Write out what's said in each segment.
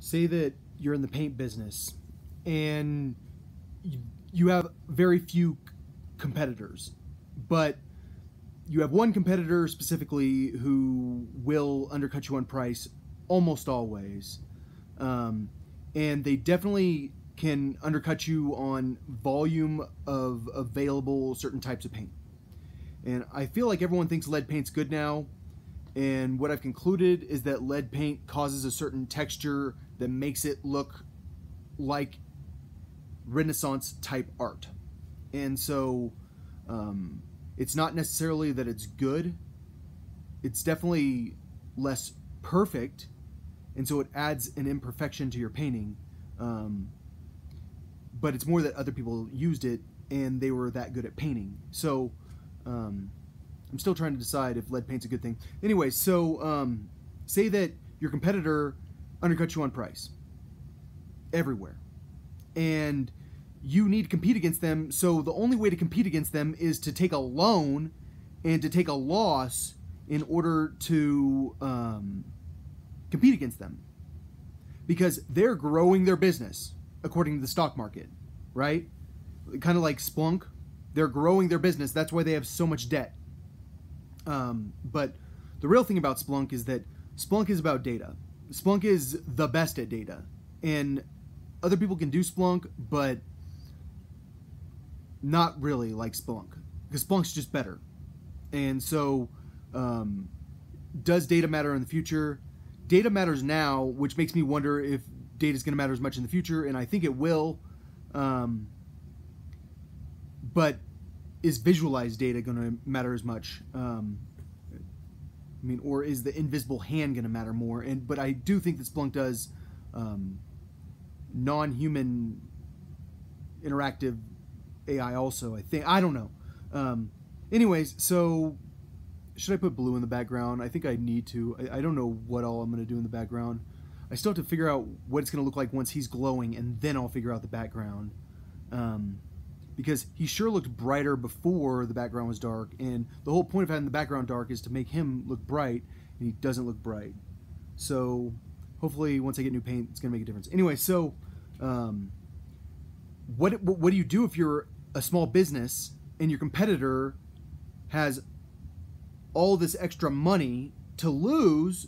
say that you're in the paint business and you, have very few competitors, but you have one competitor specifically who will undercut you on price almost always. Um, and they definitely can undercut you on volume of available certain types of paint. And I feel like everyone thinks lead paint's good now. And what I've concluded is that lead paint causes a certain texture that makes it look like Renaissance type art. And so um, it's not necessarily that it's good, it's definitely less perfect. And so it adds an imperfection to your painting. Um, but it's more that other people used it and they were that good at painting. So um, I'm still trying to decide if lead paint's a good thing. Anyway, so um, say that your competitor undercut you on price everywhere, and you need to compete against them. So the only way to compete against them is to take a loan and to take a loss in order to um, compete against them because they're growing their business according to the stock market, right? Kind of like Splunk, they're growing their business. That's why they have so much debt. Um, but the real thing about Splunk is that Splunk is about data. Splunk is the best at data, and other people can do Splunk, but not really like Splunk because Splunk's just better. And so, um, does data matter in the future? Data matters now, which makes me wonder if data is going to matter as much in the future, and I think it will. Um, but is visualized data going to matter as much? Um, I mean, or is the invisible hand going to matter more? And but I do think that Splunk does um, non-human interactive AI also. I think I don't know. Um, anyways, so should I put blue in the background? I think I need to. I, I don't know what all I'm going to do in the background. I still have to figure out what it's going to look like once he's glowing, and then I'll figure out the background. Um, because he sure looked brighter before the background was dark, and the whole point of having the background dark is to make him look bright, and he doesn't look bright. So hopefully, once I get new paint, it's gonna make a difference. Anyway, so um, what what do you do if you're a small business and your competitor has all this extra money to lose,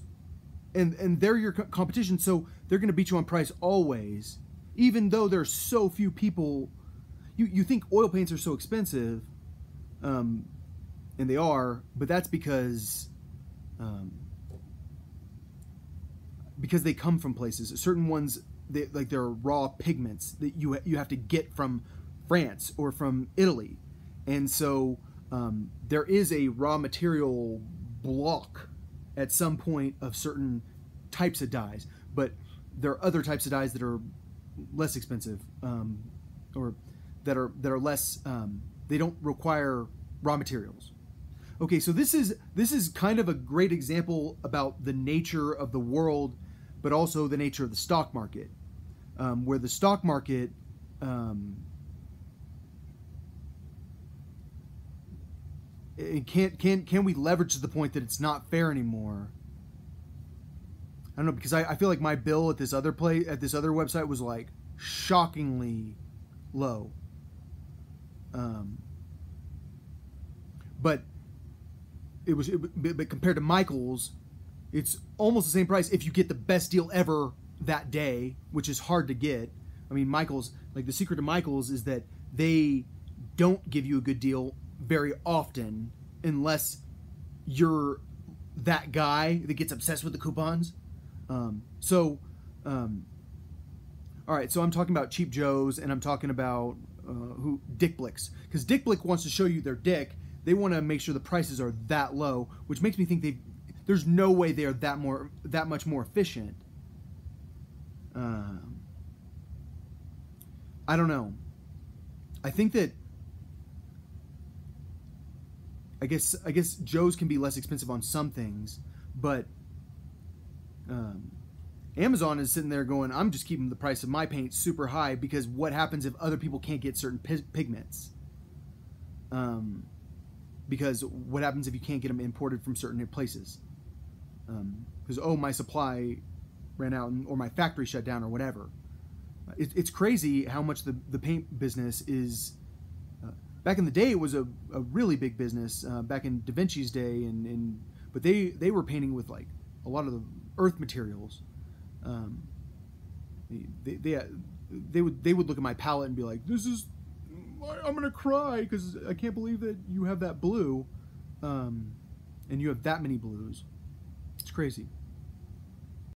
and and they're your competition, so they're gonna beat you on price always, even though there's so few people you, you think oil paints are so expensive, um, and they are, but that's because um, because they come from places. Certain ones, they, like they're raw pigments that you you have to get from France or from Italy, and so um, there is a raw material block at some point of certain types of dyes, but there are other types of dyes that are less expensive um, or that are that are less um, they don't require raw materials. Okay, so this is this is kind of a great example about the nature of the world, but also the nature of the stock market, um, where the stock market um, can't can can we leverage to the point that it's not fair anymore. I don't know because I, I feel like my bill at this other play at this other website was like shockingly low. Um, but it was, it, but compared to Michaels, it's almost the same price if you get the best deal ever that day, which is hard to get. I mean, Michaels, like the secret to Michaels is that they don't give you a good deal very often unless you're that guy that gets obsessed with the coupons. Um, so, um, all right, so I'm talking about Cheap Joe's and I'm talking about uh, who Dick Blicks because Dick Blick wants to show you their dick. They want to make sure the prices are that low, which makes me think they there's no way they're that more that much more efficient. Um, I don't know. I think that I guess I guess Joe's can be less expensive on some things, but um, Amazon is sitting there going, I'm just keeping the price of my paint super high because what happens if other people can't get certain pigments? Um, because what happens if you can't get them imported from certain places? Because, um, oh, my supply ran out or my factory shut down or whatever. It, it's crazy how much the, the paint business is. Uh, back in the day, it was a, a really big business. Uh, back in Da Vinci's day, and, and but they they were painting with like a lot of the earth materials. Um, they, they they would they would look at my palette and be like, "This is I'm gonna cry because I can't believe that you have that blue, um, and you have that many blues. It's crazy."